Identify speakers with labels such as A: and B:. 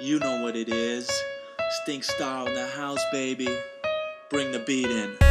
A: You know what it is. Stink style in the house, baby. Bring the beat in.